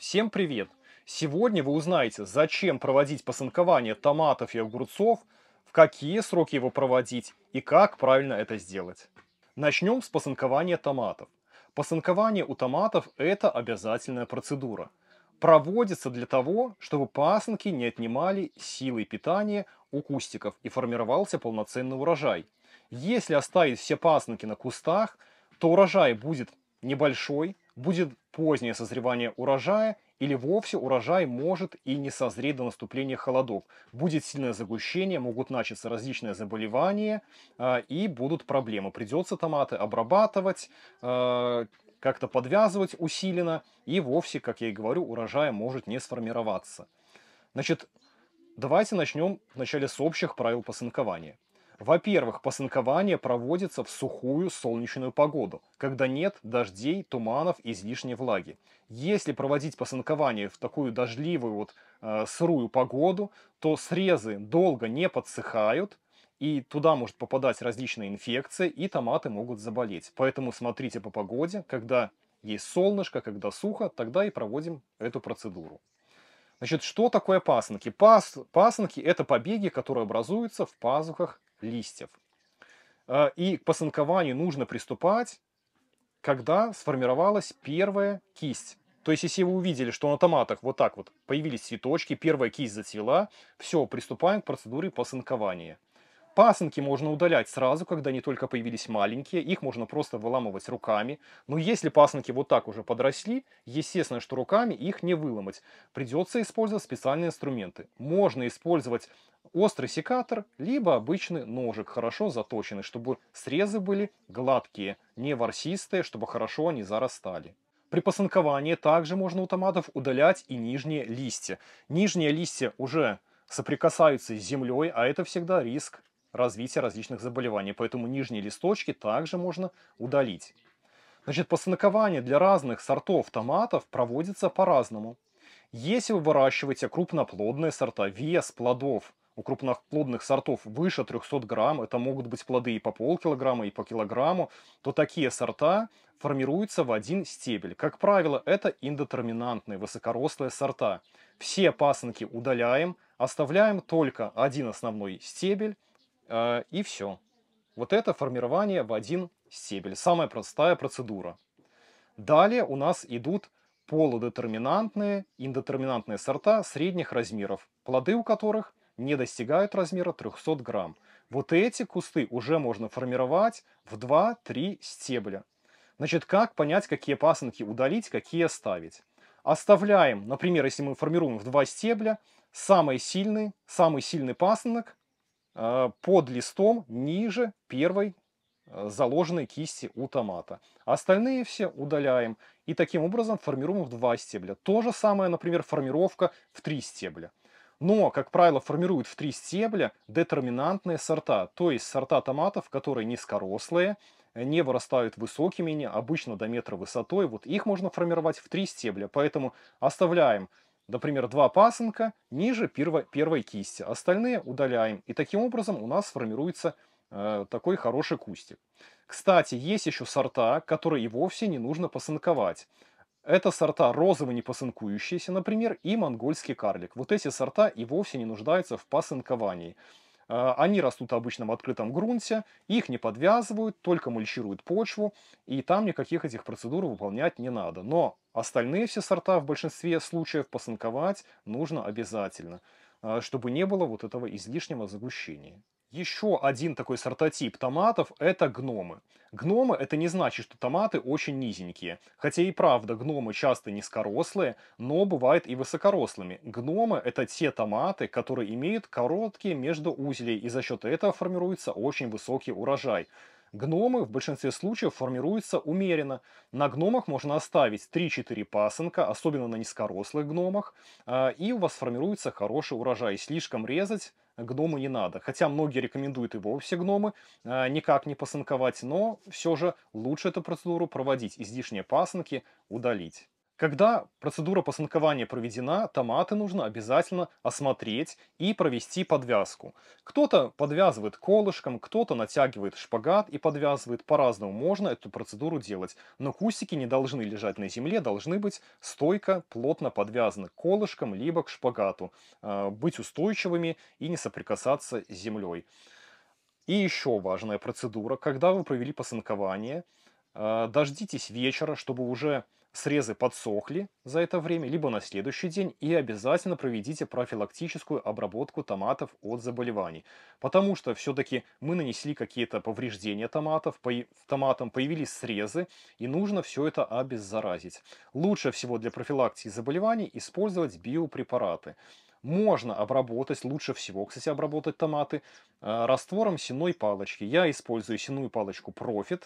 Всем привет! Сегодня вы узнаете, зачем проводить посынкование томатов и огурцов, в какие сроки его проводить и как правильно это сделать. Начнем с посынкования томатов. Посынкование у томатов – это обязательная процедура. Проводится для того, чтобы пасынки не отнимали силы питания у кустиков и формировался полноценный урожай. Если оставить все пасынки на кустах, то урожай будет небольшой, будет позднее созревание урожая или вовсе урожай может и не созреть до наступления холодов. Будет сильное загущение, могут начаться различные заболевания э, и будут проблемы. Придется томаты обрабатывать, э, как-то подвязывать усиленно и вовсе, как я и говорю, урожай может не сформироваться. Значит, давайте начнем вначале с общих правил посынкования. Во-первых, посынкование проводится в сухую солнечную погоду, когда нет дождей, туманов, излишней влаги. Если проводить посынкование в такую дождливую, вот, э, сырую погоду, то срезы долго не подсыхают, и туда может попадать различные инфекции, и томаты могут заболеть. Поэтому смотрите по погоде, когда есть солнышко, когда сухо, тогда и проводим эту процедуру. Значит, что такое пасынки? Пас, пасынки – это побеги, которые образуются в пазухах листьев. А, и к посынкованию нужно приступать, когда сформировалась первая кисть. То есть, если вы увидели, что на томатах вот так вот появились цветочки, первая кисть зацвела, все, приступаем к процедуре посынкования. Пасынки можно удалять сразу, когда они только появились маленькие, их можно просто выламывать руками. Но если пасынки вот так уже подросли, естественно, что руками их не выломать. Придется использовать специальные инструменты. Можно использовать острый секатор, либо обычный ножик, хорошо заточенный, чтобы срезы были гладкие, не ворсистые, чтобы хорошо они зарастали. При посынковании также можно у томатов удалять и нижние листья. Нижние листья уже соприкасаются с землей, а это всегда риск развития различных заболеваний. Поэтому нижние листочки также можно удалить. Значит, посынкование для разных сортов томатов проводится по-разному. Если вы выращиваете крупноплодные сорта, вес плодов у крупноплодных сортов выше 300 грамм, это могут быть плоды и по полкилограмма, и по килограмму, то такие сорта формируются в один стебель. Как правило, это индетерминантные высокорослые сорта. Все пасынки удаляем, оставляем только один основной стебель, и все. Вот это формирование в один стебель. Самая простая процедура. Далее у нас идут полудетерминантные, индетерминантные сорта средних размеров, плоды у которых не достигают размера 300 грамм. Вот эти кусты уже можно формировать в 2-3 стебля. Значит, как понять, какие пасынки удалить, какие оставить? Оставляем, например, если мы формируем в 2 стебля, самый сильный, самый сильный пасынок э, под листом ниже первой э, заложенной кисти у томата. Остальные все удаляем и таким образом формируем в 2 стебля. То же самое, например, формировка в 3 стебля. Но, как правило, формируют в три стебля детерминантные сорта, то есть сорта томатов, которые низкорослые, не вырастают высокими, обычно до метра высотой. Вот их можно формировать в три стебля, поэтому оставляем, например, два пасынка ниже первой, кисти, остальные удаляем. И таким образом у нас формируется э, такой хороший кустик. Кстати, есть еще сорта, которые и вовсе не нужно посынковать. Это сорта розовый непосынкующиеся, например, и монгольский карлик. Вот эти сорта и вовсе не нуждаются в посынковании. А, они растут в открытом грунте, их не подвязывают, только мульчируют почву, и там никаких этих процедур выполнять не надо. Но остальные все сорта в большинстве случаев посынковать нужно обязательно, а, чтобы не было вот этого излишнего загущения. Еще один такой сортотип томатов – это гномы. Гномы – это не значит, что томаты очень низенькие. Хотя и правда, гномы часто низкорослые, но бывают и высокорослыми. Гномы – это те томаты, которые имеют короткие междуузлия, и за счет этого формируется очень высокий урожай. Гномы в большинстве случаев формируются умеренно. На гномах можно оставить 3-4 пасынка, особенно на низкорослых гномах, а, и у вас формируется хороший урожай. Слишком резать гномы не надо. Хотя многие рекомендуют и вовсе гномы а, никак не посынковать, но все же лучше эту процедуру проводить, излишние пасынки удалить. Когда процедура посынкования проведена, томаты нужно обязательно осмотреть и провести подвязку. Кто-то подвязывает колышком, кто-то натягивает шпагат и подвязывает. По-разному можно эту процедуру делать. Но кустики не должны лежать на земле, должны быть стойко, плотно подвязаны к колышкам, либо к шпагату. Э, быть устойчивыми и не соприкасаться с землей. И еще важная процедура. Когда вы провели посынкование, э, дождитесь вечера, чтобы уже срезы подсохли за это время, либо на следующий день, и обязательно проведите профилактическую обработку томатов от заболеваний. Потому что все-таки мы нанесли какие-то повреждения томатов, по, томатам появились срезы, и нужно все это обеззаразить. Лучше всего для профилактики заболеваний использовать биопрепараты. Можно обработать, лучше всего, кстати, обработать томаты э, раствором сеной палочки. Я использую сеную палочку Profit.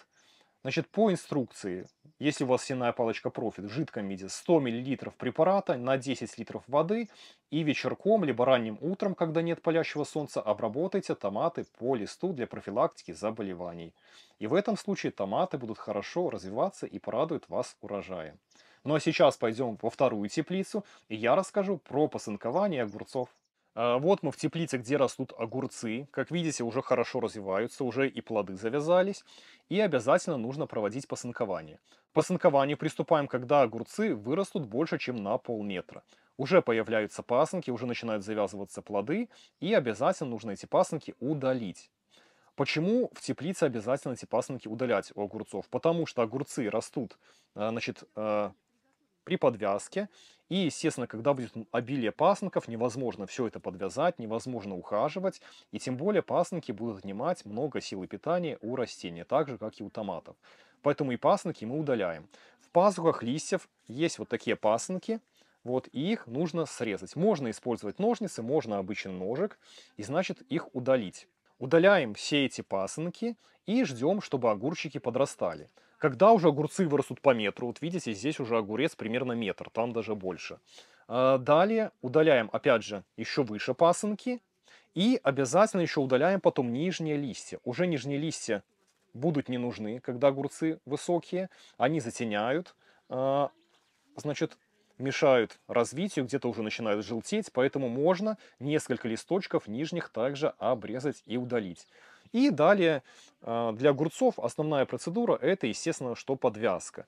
Значит, по инструкции, если у вас сенная палочка Profit в жидком виде, 100 мл препарата на 10 литров воды и вечерком, либо ранним утром, когда нет палящего солнца, обработайте томаты по листу для профилактики заболеваний. И в этом случае томаты будут хорошо развиваться и порадуют вас урожаем. Ну а сейчас пойдем во вторую теплицу, и я расскажу про посынкование огурцов. А, вот мы в теплице, где растут огурцы. Как видите, уже хорошо развиваются, уже и плоды завязались. И обязательно нужно проводить посынкование. По сынкованию приступаем, когда огурцы вырастут больше, чем на полметра. Уже появляются пасынки, уже начинают завязываться плоды, и обязательно нужно эти пасынки удалить. Почему в теплице обязательно эти пасынки удалять у огурцов? Потому что огурцы растут а, значит, а, при подвязке. И, естественно, когда будет обилие пасынков, невозможно все это подвязать, невозможно ухаживать. И тем более пасынки будут отнимать много силы питания у растения, так же, как и у томатов. Поэтому и пасынки мы удаляем. В пазухах листьев есть вот такие пасынки. Вот, и их нужно срезать. Можно использовать ножницы, можно обычный ножик, и значит их удалить. Удаляем все эти пасынки и ждем, чтобы огурчики подрастали. Когда уже огурцы вырастут по метру, вот видите, здесь уже огурец примерно метр, там даже больше. А, далее удаляем, опять же, еще выше пасынки. И обязательно еще удаляем потом нижние листья. Уже нижние листья будут не нужны, когда огурцы высокие. Они затеняют, а, значит, мешают развитию, где-то уже начинают желтеть. Поэтому можно несколько листочков нижних также обрезать и удалить. И далее а, для огурцов основная процедура это, естественно, что подвязка.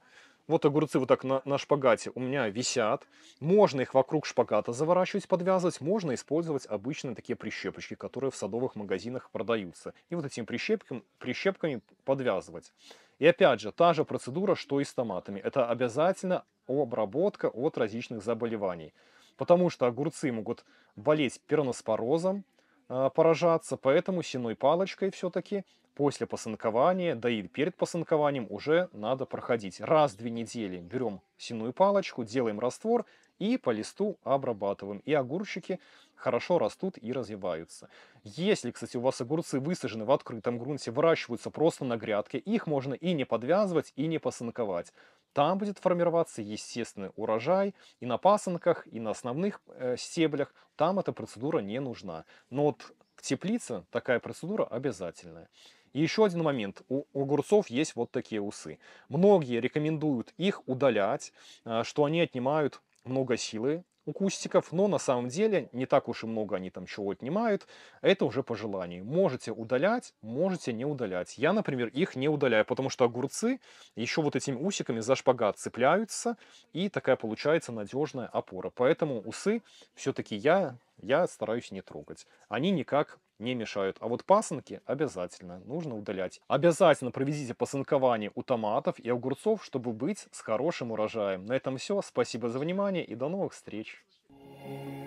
Вот огурцы вот так на, на шпагате у меня висят. Можно их вокруг шпагата заворачивать, подвязывать. Можно использовать обычные такие прищепочки, которые в садовых магазинах продаются. И вот этими прищепками, прищепками подвязывать. И опять же, та же процедура, что и с томатами. Это обязательно обработка от различных заболеваний. Потому что огурцы могут болеть перноспорозом, поражаться, поэтому сеной палочкой все-таки после посынкования, да и перед посынкованием уже надо проходить. Раз в две недели берем сеную палочку, делаем раствор и по листу обрабатываем. И огурчики хорошо растут и развиваются. Если, кстати, у вас огурцы высажены в открытом грунте, выращиваются просто на грядке, их можно и не подвязывать, и не посынковать. Там будет формироваться естественный урожай и на пасынках, и на основных э, стеблях. Там эта процедура не нужна. Но вот в теплице такая процедура обязательная. И еще один момент. У огурцов есть вот такие усы. Многие рекомендуют их удалять, э, что они отнимают много силы у кустиков, но на самом деле не так уж и много они там чего отнимают. Это уже по желанию. Можете удалять, можете не удалять. Я, например, их не удаляю, потому что огурцы еще вот этими усиками за шпагат цепляются, и такая получается надежная опора. Поэтому усы все-таки я, я стараюсь не трогать. Они никак не мешают. А вот пасынки обязательно нужно удалять. Обязательно проведите пасынкование у томатов и огурцов, чтобы быть с хорошим урожаем. На этом все. Спасибо за внимание и до новых встреч. Thank you.